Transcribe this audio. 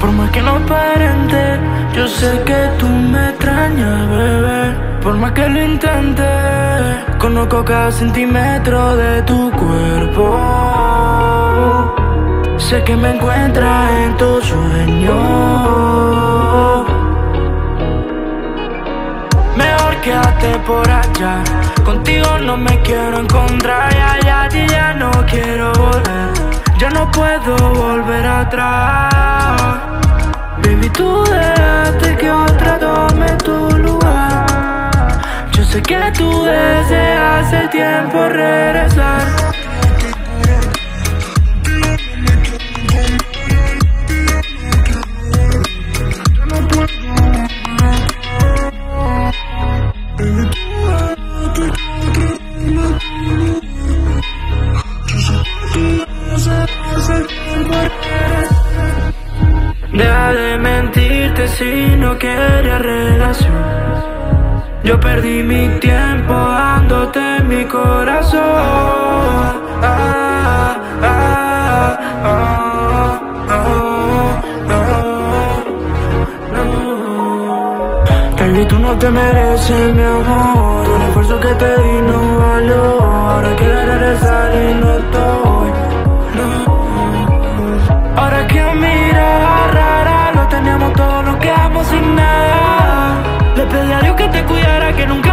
Por más que no aparente, yo sé que tú me extrañas, bebé. Por más que lo intente, conozco cada centímetro de tu cuerpo. Sé que me encuentras en tu sueño. Mejor quédate por allá. Contigo no me quiero encontrar. Ya, ya, ya, ya no quiero volver. Ya no puedo volver atrás. Tú dejaste que otra tome tu lugar. Yo sé que tú deseas el tiempo regresar. Deja de mentirte si no quieres relación. Yo perdí mi tiempo dándote mi corazón. Ah, ah, ah, tú no te mereces mi amor. El esfuerzo que te di no valió. que nunca